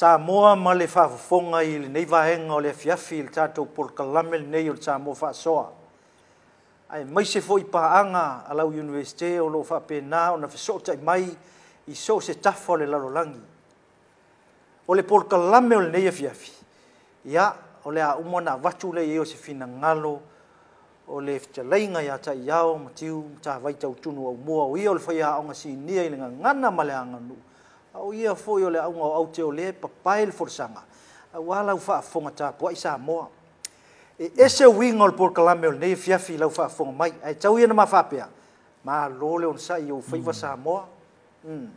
Samoa ma le whafafonga i le nei vahenga o le fiafi i le tātou polkalamel nei o le Samoa whaasoa. Ai mai se fo i paanga a lau universite o lo whapena o na whesotai mai i so se tafa o le lalolangi. O le polkalamel o le nei fiafi. Ia o le a umana watu le i se fina ngalo o le fitalainga ia ta iau matiu ta vaita utunu au mua o i o le whaia onga si nia i le ngana male anganu o ia foi ole au au te ole pa pail for sanga a wala fa fonga ta po isa mo e ese wingol por kalamel nei fia fi la fa fonga mai ai tau ia ma fa pia ma lole on mm. sa mm. iu fai va sa mo mm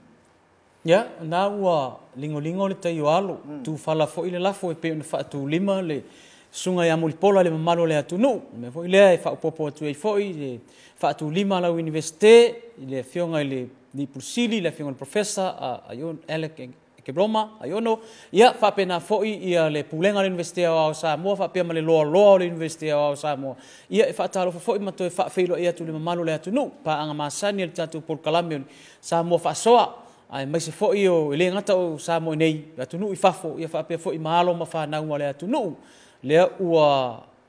ya yeah, na wa lingo lingo le tai alo mm. tu fala foi le la foi e pe un fa tu lima le sunga ya mulpola le mamalo le atu nu me foi le fa e popo tu e foi fa tu lima la universite le fionga le ni pulsili le fingon professor a uh, ayon Alec ke broma ayono ya fa pena foi ia le pulenga le universite o sa mo fa pema le lo lo le universite o sa mo ia fa e talo fa foi mato fa filo ia tu le malu le atu no pa anga masani le tatu por kalamion sa mo fa soa ai mai se foi o e le ngata o sa mo nei atu no i fa fo ia fa pe foi malo ma fa na o le atu no le ua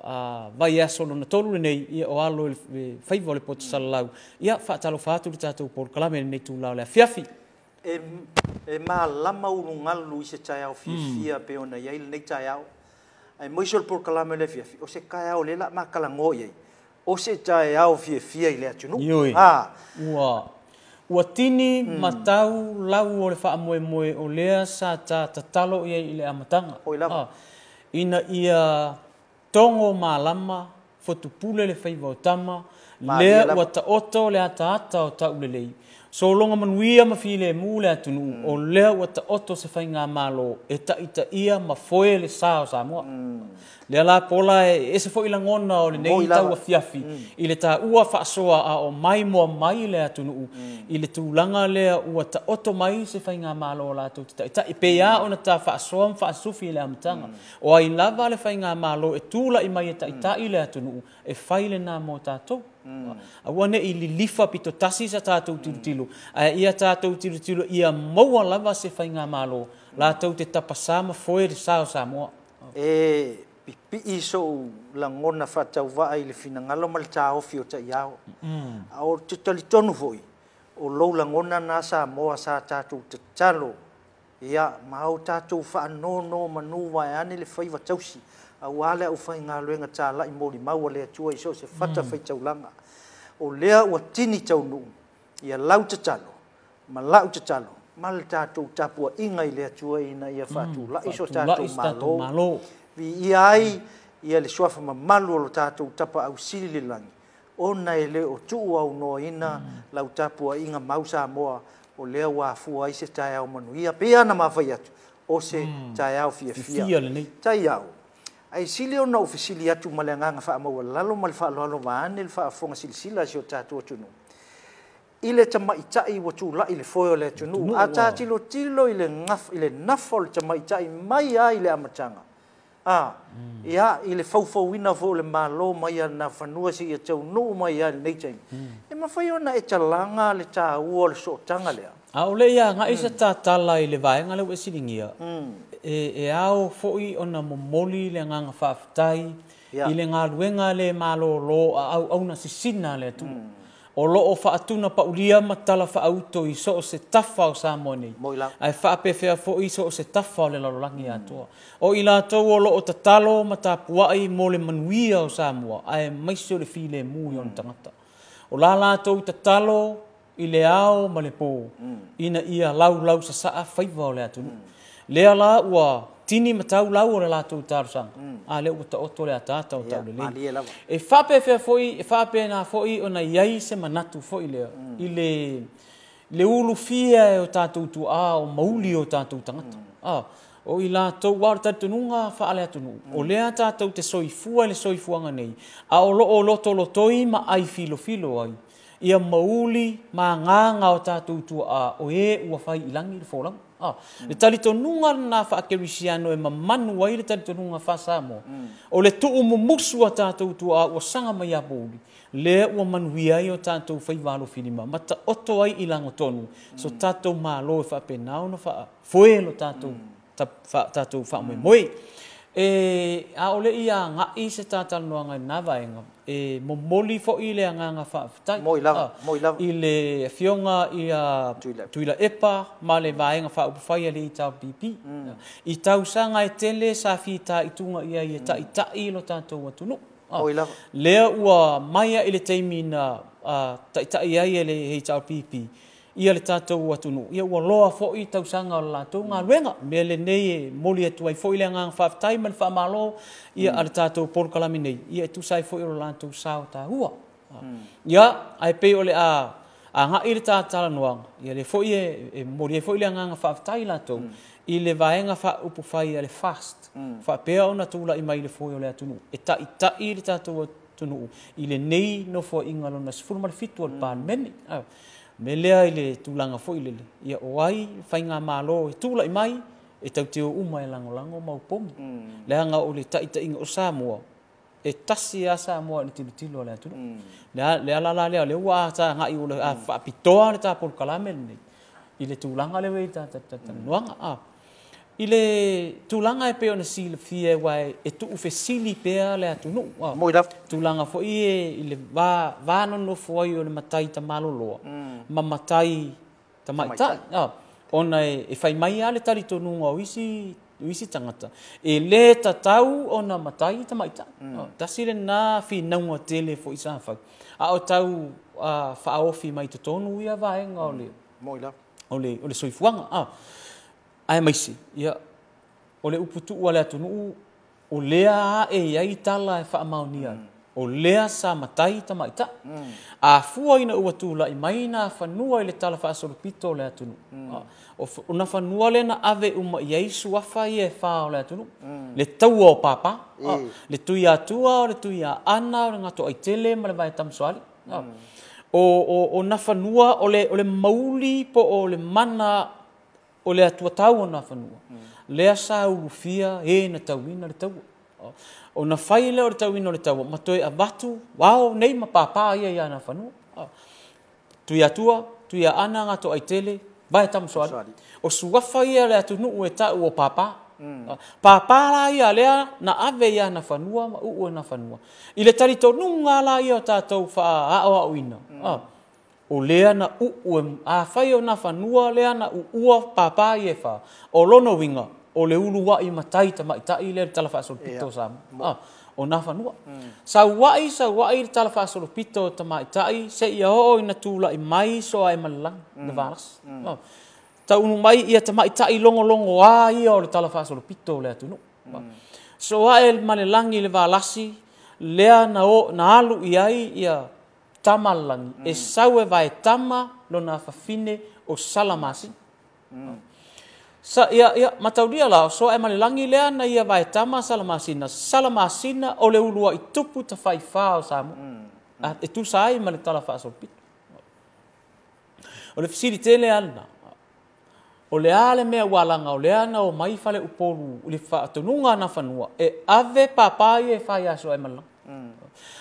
Ah, vai aso no na tolu nei ia o alo le faivole po te salalau. Ia whaatalo whaatu le tātou por kalame nei tū lao le fiafi. E, e mā lama uru ngalu i se tai au fiafia hmm. pe ona iai le nei tai au. E moisol pol kalame le fiafi. O se kai au le la mā kalango iai. O se tai au fiafia i le atu nuk. Iui. Ah. Ua. Ua tini mm. matau lau o le wha moe moe o lea sa ta talo iai i le amatanga. O lama. Ah, ina ia tongo malama fotupule le faivautama lea ua taoto le ataata o taʻulelei so longa manuia ma file mu le atunu mm. o le ua ta oto se fai ngā malo e ta ita ia ma foe le sā o sā mua. Mm. Le pola e, e se foe ngona o le nei i tau a fiafi mm. i le ta ua whaasoa a o mai mua mai le atunu mm. i le tūlanga le ua ta oto mai se fai ngā malo o la atu e ta ita i pea mm. ona ta whaasoa mwha asufi le amtanga mm. o ai lava le fai ngā malo e tūla i mai e ta ita mm. i le atunu e fai le nā mō tātou. Mm. A Uh, wane ili lifa pito tasi sa tātou tilu tilu. Mm. Uh, ia tātou tilu tilu, ia maua lava se whai ngā mālo. Mm. Lātou te tapasama foe re sāo sā moa. E, pipi i so la ngona whatau waa ili fina ngalo mali tā ofi o ta iau. Mm. A o te tali tonu hoi, o lou la ngona nā sā moa sā tātou te talo. Ia, mahao tātou wha anono manuwa e ane le whaiva tausi a wale o fai ngā luenga tā lai mōri maua lea tua i se whata mm. fai tau langa. O lea ua tini tau nuu, i a lau te talo, ma lau te talo, ma le tātou tapua inga i lea tua i na i a whātou mm. lai so tātou malo. malo. Vi i ai, i a le suafa ma malu alo tātou tapa au sili li langi. O nei le o tuu au noa ina, mm. lau tapua inga mausa moa, o wa ua fua i se tai au manu. I a pia na mawhai atu, o se mm. tai au fia fia. Fia le au ai sili ona o fesili atu ma le agaga faamaua lalo ma le faaaloalo vaane le faafoga silasila si ile tatou atunuu i le tamaitaʻi ua tulaʻi le foe o le atunuu ile tatilotilo i le nafa o le tamaitaʻi mai a i le amataga a hmm. ia i le faufauina fo o le mālō mai a na no si ia e taunuu mai a lenei taimi hmm. e mafai ona e talaga le cha o le soʻotaga lea a o le ia gaʻi sa hmm. tatala i le vaega le ua e e, e ao foi ona momoli le nganga faftai yeah. i le nga luenga le malo lo a au au na sisina le tu mm. o lo o fa atuna pa ulia matala fa auto i so se tafa o sa moni ai fa pe fo i so se tafa o le lo langi mm. atu o ila to o lo o tatalo mata pua i mo le manuia o sa ai mai so le file mu mm. yon tangata o la la to tatalo i le ao ma le po mm. ina ia lau lau sa sa faiva o le atu mm le ala ua tini matau lau o le latou tarusaga mm. a le ua taoto le a tatau yeah, taulelei e faapeafea foi e faapena foi ona yai se manatu foi le mm. i le le ulufia e o tatou tuaā o mauli o tatou tagata mm. ah, o to latou ua o le talitonuga faale atunuu mm. o lea tatou te soifua i le soifuaga nei a o lo loo toi ma ai filofilo ai ia mauli ma magaga o tatou tuaā o ē e ua fai i lagi i le Oh. Le tali tonu nga na fa kerisiano e mamanu wa ile tali tonu nga fa samo. Mm. O le tu umu musu wa tatou tu a wa sanga mai apuri. Le wa manuia yo tatou fai walo filima. Mata oto ai ilango tonu. Mm. So tatou ma e fa penao na fa foelo tatou. Mm. Ta, fa, tatou moe e a ole ia nga i se tata no nga na nga e mo moli fo ile nga nga fa fa mo ila ah, mo ila ile fiona ia tuila e pa male va nga fa upo fa le ta bp i tau mm. ah, sa nga e tele sa fita i tunga ia ia ta i e mm. ta ah, i lo to wa tu no mo ila le ua maya ile te mina ta e ta ia ile he ta bp ia le tatou atunu ia ua loa tau sanga o le latou galuega mea lenei e moli atu ai foʻi le agaga time ma le faamālo ia a le tatou polokalami nei ia e tu ai foʻi o le latou sao tāua hmm. ia ae pei o le agaʻi le tatalanoaga ia le foʻi e, e moli ai foʻi le agaga faafetai latou hmm. i le vaega faaupu fai a le fast faapea hmm. ona i mai le foi o le atunuu e taʻitaʻi i le tatou atunuu i lenei nofoaʻiga lona 17 al le meni me lea i le tulaga foʻi lele ia o ai faigā mālo e tulaʻi mai e tauteo uma e lagolago maupomi mm. Lea aga o le taʻitaʻiga o samoa e tasi a samoa ona tilo a le atunuu mm. le a lala lea le ua a tagaʻi o le a faapitoa mm. le tapolokalame lenei i le tulaga le ei tatalanoaga mm. Ile le tūlanga e pe ona si le fie wai e tu ufe sili pea le atu nu. Wow. Moi laf. Tūlanga fo i e i le vā, vā nono fo ai o le matai ta malo loa. Mm. Ma matai ta mai ta. Ona e, e mai ale tali tonu ngā uisi, uisi tangata. E le ta tau ona matai ta mai mm. ta. Ta sire nā fi naunga tele fo i sāwhak. A o tau uh, mai ta tonu ia vā e ngā mm. ole. Moi laf. Ole, ole soifuanga. Ah ae maisi ia o le uputuu a le atunuu o lea aʻe iai tala e faamaonia mm. o lea sa matai tamaita mm. afua ina ua tulaʻi mai na fanua i le tala faasolopito mm. o le atunuu mm. na fanua le na ave uma i ai suafa ia e fā o le atunuu mm. le taua o papa e. ah, le tui atua o le tui aana ana, le gato aitele ma le vae tamasoali ah. mm. o, o, na fanua o le, o le mauli po o le mana o le atua tau ona whanua. Mm. Lea sa urufia e na tauina le tau. O na whai leo le tauina le tau. Matoe a watu, wao, nei ma pāpā ia ia na whanua. Ah. Tui atua, tui a ana ngā tō aitele, bai tamu soari. O suwafa ia le atu nuu e tau o pāpā. Mm. Ah. Pāpā la ia lea na ave ia na whanua, ma uu na whanua. I le tari nunga la ia o tātou wha a au au ina. Mm. Ah o lea na u u a fai o na fanua lea na u u a papa e fa o lono winga o le ulu wa i matai ta mai ta i le tala fa sol pito sa yeah. ah, o na fanua mm. sa wa i sa wa i tala fa sol pito ta mai ta i se i o i na tu la i mai so ai e mala na mm. vas mm. ah. ta unu mai i ta mai ta i longo longo a i o le tala fa sol pito le tu no ah, mm. so wa el male langi le va lasi lea na o na alu i ai ia yeah tamalangi, e mm. e saue vai tama lo na fafine o salamasi. Mm. Sa, ia, ia, mataudia lao, so e malilangi lea na ia vai tama salamasina. Salamasina o le ulua i tupu ta fai fao samu. Mm. Mm. E tu sai ma le tala fai so pito. O le fisiri tele ana. O ale mea walanga, o ana o mai fale upolu, fa le fatununga na fanua. E ave papai e fai aso e malilangi. Mm.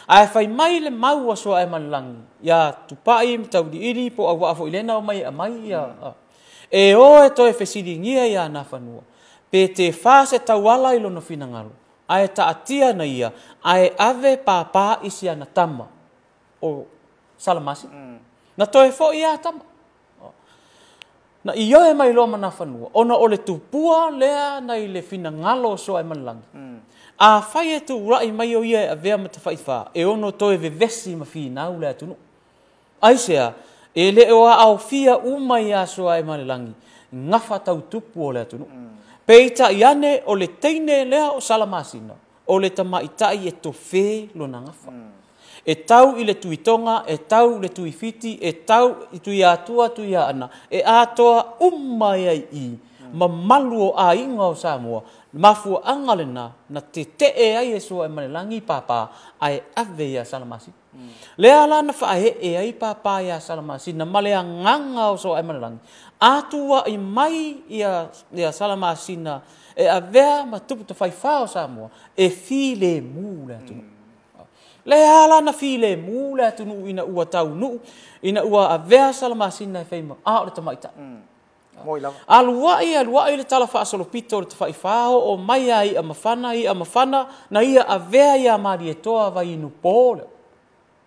E Ai fai mai le mau aso ae manalagi ia tupaʻi ma taudiʻili po auaa foʻi lena o mai amai ia e o e toe fesiligia iā na fanua pe te fā se tauala i lona Ai ae taʻatia na ia Ai e ave papā isi ana tama o salamasi mm. na toe foʻi iā tama na i e mai loa na fanua ona o le tupua lea nai le finagalo so ae manalagi mm a fai e tu urai mai o ia a vea mata fai fa, e ono to e vevesi ma fi na ule atunu. Aisea, e le o a au fia umai a soa e male langi, ngafa tau tupu o le atunu. Mm. Peita i ane o le teine lea o salamasina, o le tama i tai e to fe lo na ngafa. Mm. E tau i le tuitonga, e tau le tuifiti, e tau i tui atua tui ana, e atoa umai ai i, mm. ma malu o a inga o Samoa, mafu angale na na te te e ai e so e mani langi papa ai ave ya salamasi. Mm. Le ala na fa e e ai papa ya salamasi na male a nganga o so e mani langi. Atua i mai ia ia salamasi na e avea ma tupu te faifa o Samoa e fi le mu le atu. Mm. Le ala na fi le mu le atu nu ina ua tau nu ina ua avea salamasi na e feima a ah, ore tamaita. Mm aluai aluai le tala faasolopito o le tafaifao o mai a ia mafana ia mafana na ia avea ia malietoa vainu po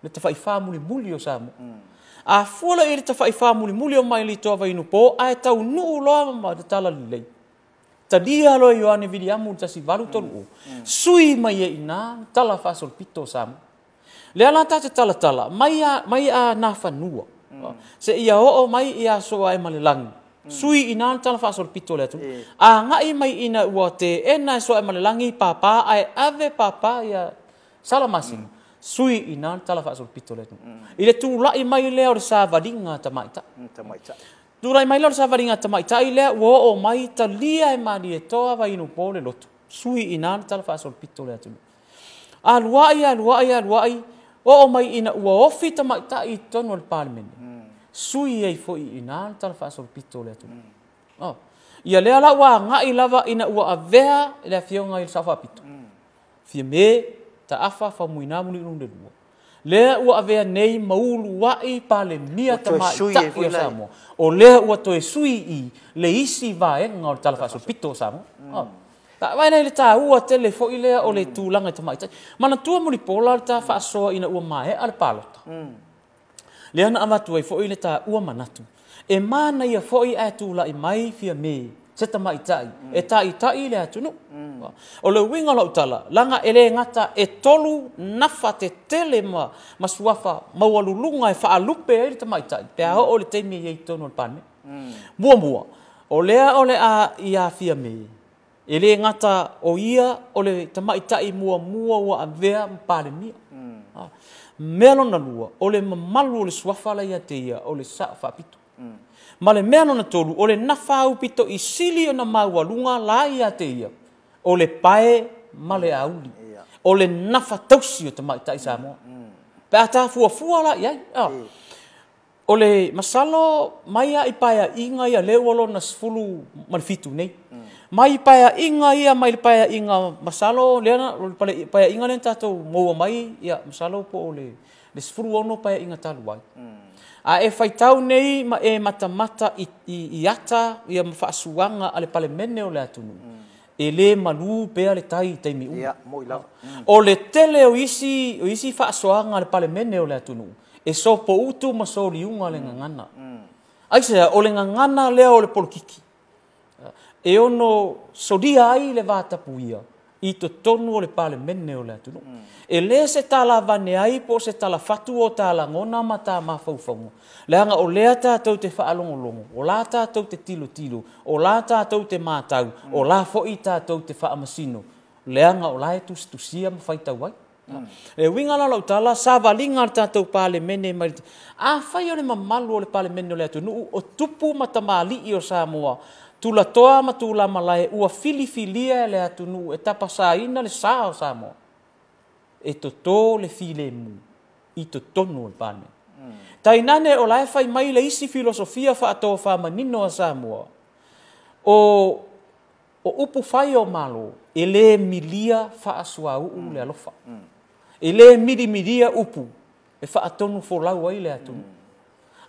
le tafaifā mulimuli o samo mm. afua lai le tafaifā mulimuli o maelitoa vainu po ae taunuu loa ma le tala lelei talia loa ioane viliamu le tasivalu toluu mm. mm. sui ma ia e inā tala faasolopito o samo le ala ta te talatala mai a nafanua se ia oo mai ia soa e ma le lagi sui i nāna tāna whāsoro pito le atu. A ngā i mai ina ua te e nai soa e mani langi pāpā, ai ave pāpā i a salamasi. Mm. Sui i nāna tāna whāsoro pito le atu. Mm. I le tū lai mai leo le sāvari ngā tamaita. Mm, tamaita. Tū lai mai leo le sāvari ngā tamaita i lea ua o mai ta lia e mani e toa wa inu pōle lotu. Sui i nāna tāna whāsoro pito le atu. A luai, a luai, a luai, o o mai ina ua ofi tamaita i tonu al parlamenti. Mm sui ei foi i nā tala wha asol pito le atu. Mm. Oh. Ia lea la wā ngā i lava ina ua a vea i lea fionga i sa wha pito. Mm. Fia me ta afa wha mui nā muli rungre lua. Lea ua a vea nei maulu wai pale mia ta mā e i taki o sāmo. O lea ua toe sui i le isi vā e ngā o tala wha asol pito o sāmo. Mm. Oh. Ta wai nei le tā ua te le foi lea o le tūlanga e i ta mā i taki. Mana tua muli pola le tā wha asoa ina ua mā e ale pālota. Mm le ana amatu ai foʻi le tāua manatu e mana ia foʻi ae tulaʻi mai fia me se tai, e taʻitaʻi i le atunuu o le uiga loʻu tala langa e lē gata e tolu nafa te tele ma masuafa maua luluga e faalupe ai le tamaʻitaʻi pea oo le taimi iai tonu o le e pane muamua o lea o le a iā fia me e lē o ia o le tamaʻitaʻi mua ua avea ma palemia mm. ah melo na lua ole le mamalu o le suafala ia te ole o le saʻafaapito ma le mea lona tolu o le nafaaupito i sili ona maualuga la ia te ia o le pae ma le auli o le nafa tausi o tamaʻitaʻi sa moa mm. pe a tafuafua laʻi ai o le masalo mai a i paeaʻiga ia lē ua lona sefulu ma le fitu nei mm mai paia inga ia mai le paia inga masalo lena le pale paia inga len tato mo mai ia masalo po ole le sfuru ono paia inga talu ai mm. a e fai tau nei ma e mata mata i, i, i ata ia mafa suanga ale pale mene ole atunu mm. e le malu pe ale tai tai mi ia mo ila mm. o le tele o isi o isi fa suanga ale pale mene ole atunu e so po utu ma so li unga le ngana mm. mm. ai se ole ngana le ole polkiki e ono sodia ai le vata puia i to tonu o le pale mene o le atunu. Mm. E le se tala vane ai po se tala fatu o tala ngona ma ta ma fawfamu. Le anga o lea tātou te whaalongo longo, o la tātou te tilo tilo, o la tātou te mātau, mm. o la fo i tātou te whaamasino. Le anga o la e tus tusia ma whaita wai. Mm. E winga la lau tala, sa valinga le tātou pale mene mai. A whai o le mamalu o le pale mene o le atunu, o tupu ma ta maali i o Samoa tula toa ma tula malae ua filifilia e le atunu e tapa sa ina le sa o sa mo. E to to le file mu, i to tonu le pane. Mm. Tai o lae fai mai le isi filosofia fa ato fa manino a sa mo. O, o upu fai o malo, e le milia mm. fa asua uu le alofa. Mm. E le mili milia upu, e fa atonu fo lau ai le atunu. Mm.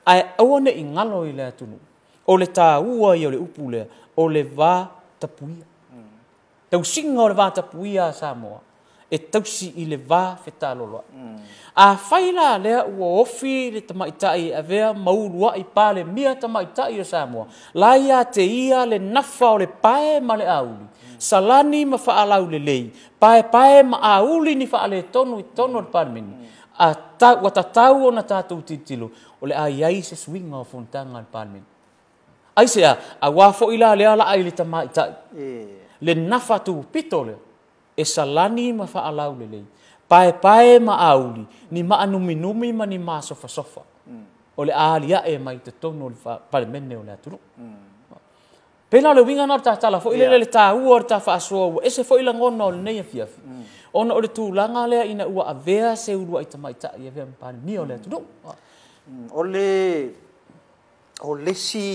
Ai awane ingalo i le atunu o le tāua i o le upu lea, o le vā tapuia. Mm. Tau singa o le vā tapuia a Samoa, e tausi i le vā whetā loloa. Mm. A whaila lea ua ofi le tamaitai a vea maurua i pāle mia tamaitai o Samoa, laia te ia le nafa o le pae ma le auli. Mm. Salani ma faalau le lei, pae pae ma auli ni faale tonu i tonu le parmini. Mm. A ta, wata tau tātou titilo, o le aiai se swinga o fontanga le parmini ai se a wa fo ila le ala ai le tama ita e. le nafa tu pitole e salani ma fa ala le le pae pae ma auli ni ma anu minu mi ma ni ma so fa so fa mm. o le alia e mai te tonu le fa pa le menne o le atu mm. pela le winga nor ta ta la fo ile le ta u or ta fa so u e se fo ila ngono le nei fia mm. ona o le tu langa le ina u a vea se u ai tama ita ye ve pa ni o le atu o le o le si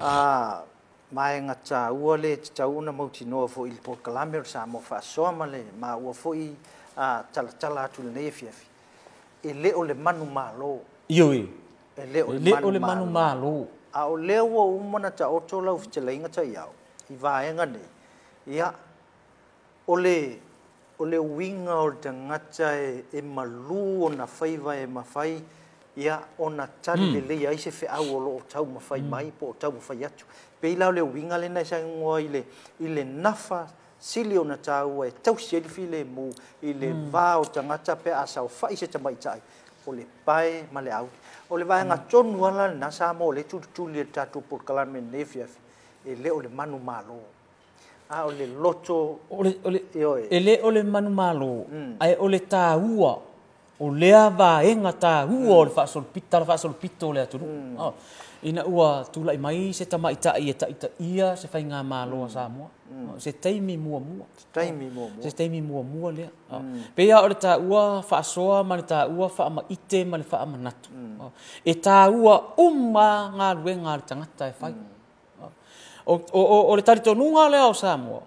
a mai nga cha uole cha una mo ti no fo il por kalamer sa mo fa so ma le ma u fo i a chala chala tu le fi e le ole manu malo. Yo io e le ole le manu, e le manu ma a o le u mona cha o cho u fi le nga cha ya i va e nga ne ya ole ole o le winga o te e, e malu na faiva e mafai. fai ia ona tali hmm. le lei ai se fe au o loo tau mawhai hmm. mai po o tau mawhai atu. Pei lau leo winga le nai sangu o ile, ile nafa sili ona tau e tau selfi le mu, ile hmm. vā o tangata pe asa o fai se tamai tai. O le pae ma le au. O le vai nga tonu ala le nasa amo o le tututuli le tatu por kalame nefi afi. E, e le o le manu malo. A o le loto. O le, o le, e, e le o le manu malo. Ai o le tāua o lea vaega tāua o le faasolopita le faasolopito o le atunuu mm. oh. Ah, ina ua tulai mai se tamaʻitaʻi e taʻitaʻia se faigā māloa mm. samoa mm. se taimi muamua se taimi muamua lea ah, mm. oh. peia o le tāua faasoa ma le tāua faamaʻite ma le faamanatu mm. oh. Ah, e tāua uma galuega a le tagata e fai mm. oh. o, o, o le talitonuga lea o samoa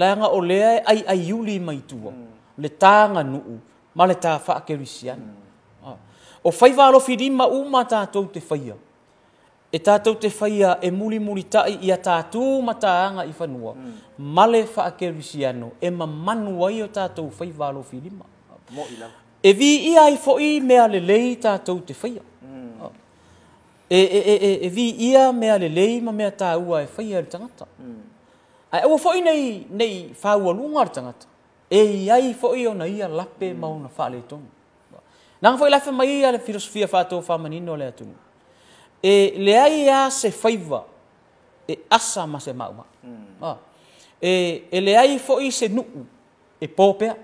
laega o lea e aiaiuli mai tua ta hmm. nga taganuu Ah. ma le tafa e a kerisiana o fai valofilima uma tatou te faia e tatou te faia e mulimulitaʻi ia tatū mataaga i fanua ma le faakerisiano e mamanu ai o tatou fai valofilima e vi viia ai me ale lei tatou te faia hmm. ah. e, e, e, e, e viia mea lelei ma mea taua e faia i le tagata hmm. ae ua foʻi nei nei faualuga le tagata e iai fo'i na ia lape ma ona fa'aletonu naga fo'i lafe mai ia le filosofia fa to fa manino le atu e le ai ia se faiva e asa ma se maumau mm. Ah. e, e leai fo'i se nu e pō pea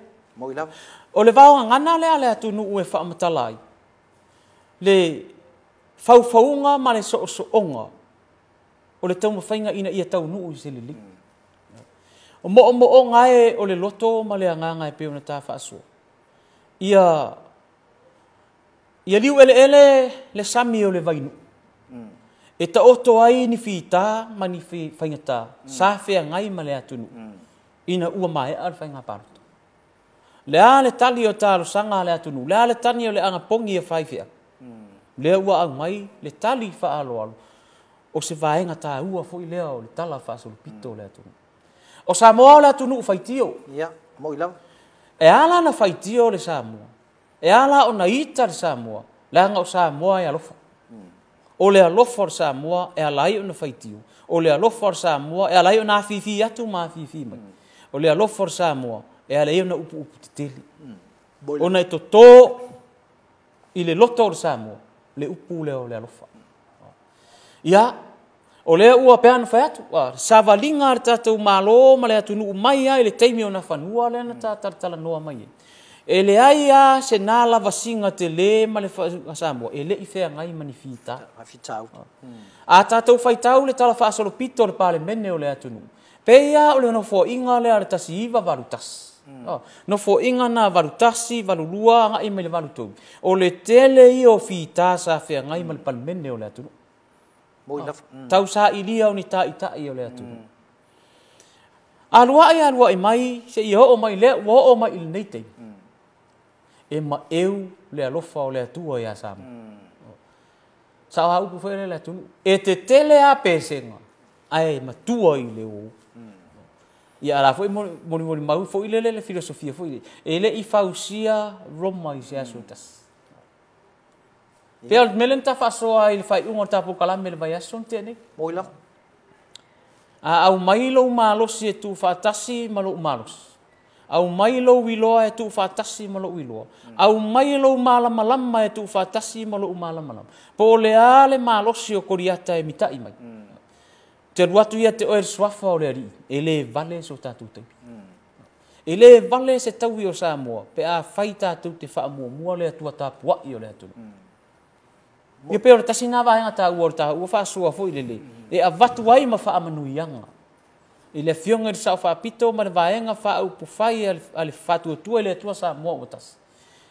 o le va vaogagana lea le atu atunu'u e fa mata lai le faufauga ma le so'oso'oga o le fainga ina ia taunu'u i se lili mm. O mo mo o ngai o le loto ma le anga ngai pe ona ta fa so. Ia ia liu ele ele le sami o le vainu. Mm. E ta oto ai ni fita ma ni fi fainata. Mm. Sa fe ngai ma le atunu. Mm. Ina ua mai ar fainga parto. Le a le tali o ta lo sanga le atunu. Le a le tani o le anga pongi e fai fea. Mm. Le ua au mai le tali fa alo alo. O se vaenga ta ua fo i leo le tala fa solupito mm. le atunu. O Samoa la tunu u faitio. Ia, yeah, mo i lau. E ala na faitio le Samoa. E ala o na ita le Samoa. Leanga o Samoa e alofa. Mm. O le alofa le Samoa e alai o na faitio. O le alofa le Samoa e alai o na afifi atu ma afifi mai. Mm. O le alofa le Samoa e alai o na upu upu titeli. Mm. O na e toto i le loto le Samoa le upu le o le alofa. Ia, yeah. O lea ua pēan whae atu. Savalinga ar tātou malo, ma lea tunu umai a, ele teimi o na whanua lea na tātara tala noa mai e. Ele ai a, se nā lava singa te le, ma le whaasunga sāmua, ele i fea ngai mani whita. A whitau. A tātou whaitau le tala whaasaro pito le pāle mene o lea tunu. Pēia o lea no fō inga lea ar tasi iwa varu hmm. tasi. No fo inga na varu tasi, varu lua, nga ima le varu tau. O le tele i o fi tasa fea nga ima le palmene o le atunu. Oh. Mm. Tau sa ilia o ni ta i ta i o le atu. Mm. Alua e alua e mai, se i ho o mai lea ua o mai il neitei. Mm. E ma eu le alofa o le atu o ia sama. Mm. Sa o hau kufo le atu. E te tele a pesenga. Ai, ma tua i le o. Mm. I ala fo i moni moni mau fo i le le filosofia fo i le. E le i fausia roma i se asuntas. Mm. Pero yeah. melen ta faso ai fa un ta pu kala mel vai asun te ni. Moila. A au mailo malo si e tu fa tasi malo malos. Au mailo wilo e tu fa tasi malo wilo. Mm. Au mailo mala malama e tu fa tasi malo mala malama. Po le ale malo si o koriata e mitai mai. Mm. Te ruatu ia te oer swafa o le ri. Ele vale so ta tu mm. E Ele vale se tau i o sa mua. Pe a faita tu te fa mua mua le atua tapua i o le atua. Mm. Ia pe ora tasi nawa hanga ta ua ta ua faa sua ilele. E a watu ai ma faa manu ianga. E le fionga ili pito ma le vaenga faa au pufai a le faa tua tua ili atua saa mua ua tasi.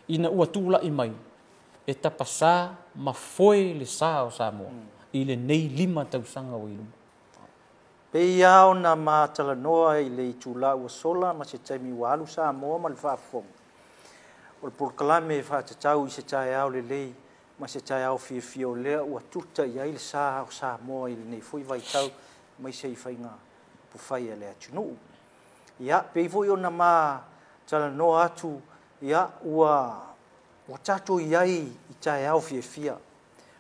Ina ua tula i mai. E tapa saa ma foe le saa o saa mua. Ile nei lima tau sanga o ilu. Pe yao na ma tala noa i i tula ua sola ma se taimi ua alu saa mua ma le faa fonga. O le purkalame faa tatau i se tae au le lei ma se tai au fi fi o lea ua tuta i aile sā au sā moa i nei fui vai tau mai se i fai ngā pu fai a e lea tunu. Ia, pei fui o na mā tala no atu, ia ua ua tato i ai i tai au fi fi a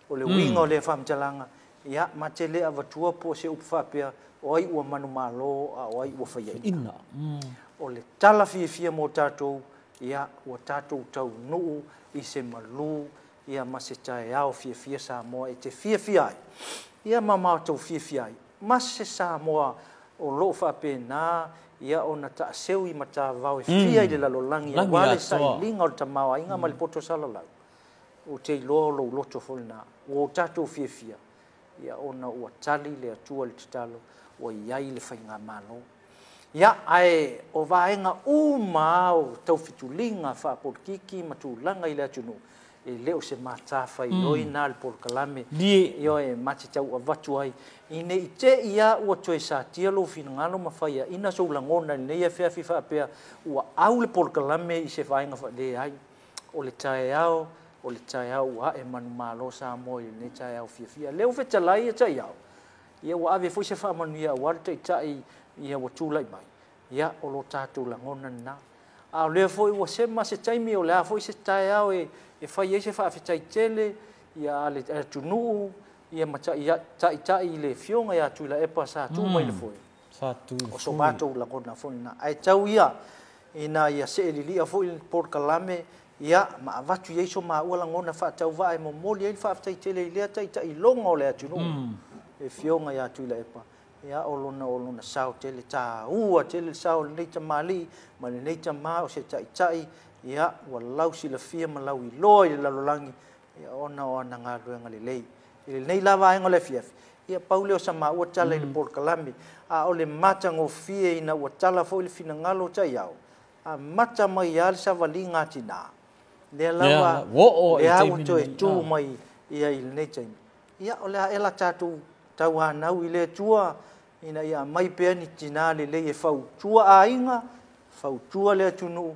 o le hmm. winga mm. o lea whamitalanga, ia ma te lea vatua po se upu whapea o ai ua manu mā lō a o ai ua fai a ina. Hmm. O le tala fi fi a mō tatou, ia ua tatou tau nuu i se malu, ia mase tae ao fia fia sa moa e te fia fia ai. Ia ma mātou fia fia ai. Mase sa moa o loo wha pē nā, ia o na ta aseu i mata vau e fia mm. i le lalo langi. Langi atoa. Wale sa i linga o ta mau a inga mali mm. poto sa lalau. O te i loa o loo loto fole nā. O tatou fia fia. Ia o na ua tali le atua le tatalo. O iai le whai ngā mālo. Ia ae o vāenga umā o tau fitu linga wha polkiki matu langa i le atunu. Ia e le o se mata fa i noi mm. na al por kalame di yo e, e mata tau va tuai i ne i te ia u tu sa ti lo fin nga no mafaya ina so la ngona ne ia e fa fa pe u au le por kalame i se vainga fa de ai o le tai ao o le tai ao a e man malo sa mo i ne tai ao fi fi le o fe tai ia tai ia u ave fo se fa manu ia wal tai tai ia wo tu lai mai ia o lo tatu la na a le fo i wo se ma se tai mi o le a se tai ao e e fai e se fai fitai tele i a le tunu i a matai tai tai le fionga i a tui la epa sa tu mm. mai le foi. Sa tu. O so mato la kona foi na. Ai tau ia i na i a se elili a foi por kalame i a ma avatu yeiso ma ua la ngona fai tau vai mo moli ei fai fitai tele i lea tai tai longa o le a tunu mm. e fionga i a tui la epa. Ia olona olona sao tele ta ua tele sao le neita mali ma le neita ma o se tai tai ya ua lau silafia ma lau iloa i le lalolagi ia ona o ana galuega lelei i lenei lava aega o le afiafi ia paule o sa maua tala i le mm. polokalami a o le matagofie ina ua tala foʻi le finagalo ya a mata mai ia le savaliga tinā lea lava lea ua toe tu ah. mai ia i lenei taimi ia o le aela tatou tauanau i le atua ina ya mai pe ni le tinā lelei e fautua aiga fautua le no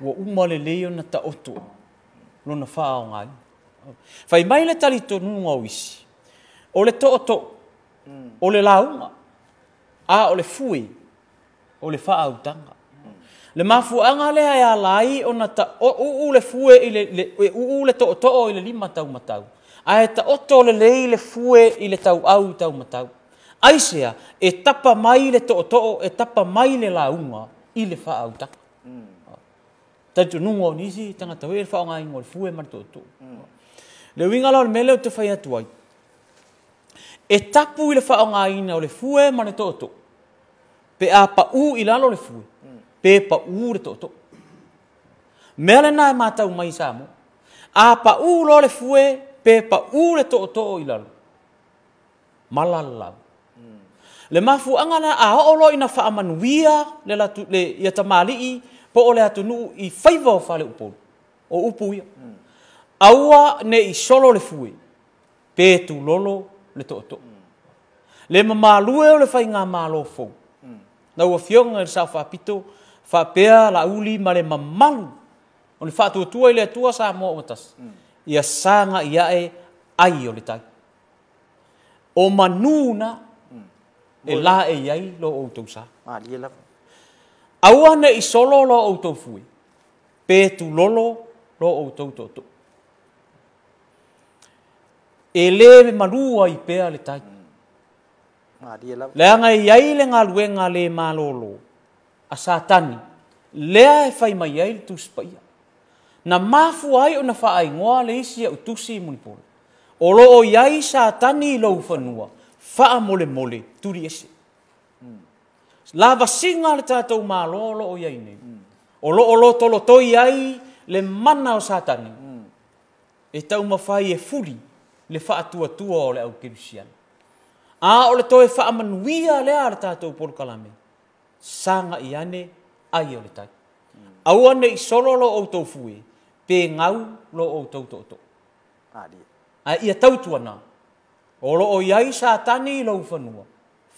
wa umale leo na ta oto lo na faa o ngai. Fai mai le tali tonu nga wisi. O le to oto, o le launga, a o le fui, o le faa utanga. Le mafu anga le hai alai o na ta o u u le fue i le, le e, u u le to o to o i le lima tau matau. A e ta o to le lei le fue i le tau au tau matau. Aisea e tapa mai le to o to o e tapa mai le la unga i le faa utanga tatu tu nungo nisi tanga tawe fa nga ingo fue mar to tu le winga lor mele te fa ya tuai e tapu ile fa nga ina le fue mar to tu pe a pa u ila le fue pe pa u re to tu mele na ma tau mai sa mo a u lo le fue pe pa u re to tu ila malala le mafu angana a o lo ina fa amanuia le latu le ya tamali po ole atu nuu i faiva o fale upolu. O upu ia. Aua ne i solo le fue. Pe tu lolo le to to. Le ma o le fai ngā ma lo Na ua fionga le sao whapito. Fa pea la uli ma le ma O le fa tu tua i le sa mo o tas. Ia sanga ia e ai o le tai. O manuna mm. e la e iai lo o tau sa. Ma li e lafu. Aua i solo lo outou Pe tu lolo lo outou toto. E lewe malua i pea mm. le tai. Leanga i aile ngā luenga le mā A satani. Lea e fai mai aile tu spaya. Na mafu ai o na faai ngoa le isi a utusi i O lo o yai satani i lau fanua. Faa mole mole turi esi lava singa le tātou mā lo lo o yaine nei. Mm. O lo o lo tolo toi ai le mana o satani Mm. E tau e fuli le wha atu tua o le au kirusian. A o le toi wha amanuia le a le tātou porukalame. Sanga i ai o le tai. Mm. Au ane i solo lo o tau fue, pe ngau lo o to to to. Ah, a ia tau tuana. O lo o iai sātani i lau whanua.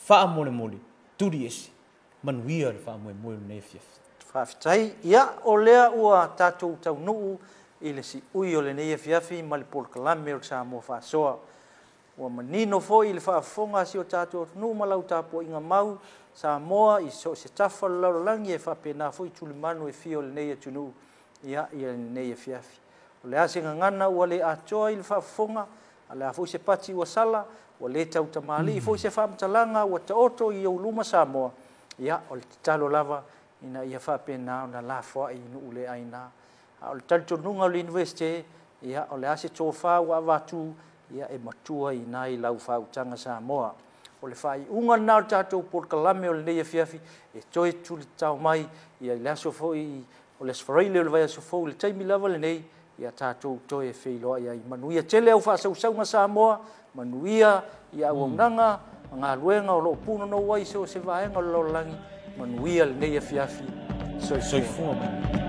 Wha amole mole, turi esi manuia le whaamoe mwe o nei fiaf. Whaafitai, ia o lea ua tātou tau nuu i le si ui o le nei fiafi ma le polka lame o ksa mua whaasoa. Ua manino fo i le whaafonga si o tātou tau nuu malau tāpua inga mau sa moa i so se tafa lau langi e whapena fo i tuli manu e fio le nei tunu ia i le nei fiafi. O le asinga ngana ua le atoa i le whaafonga a le afo se pati ua sala ua le tau tamali i fo se whaamtalanga ua taoto i au luma sa moa ia o le tatalo lava ina ia faapena o na lafoaʻi i nuu leaina a o le talitonuga o le universite ia o le ase tofā ua avatu ia e matua ina i lau faautaga sa moa o le faaiʻuga lana o le tatou polokalame o lenei afiafi e toe e e tulitao mai ia i e le aso foʻi o le asofaraile o le vaiasofou i le taimi lava lenei ia tatou toe feiloaʻi ai manuia tele au faasausauga sa moa manuia ia auaunaga mm. galuega o loo punonou ai se o se vaega o lalolagi manuia lenei afiafi e soifua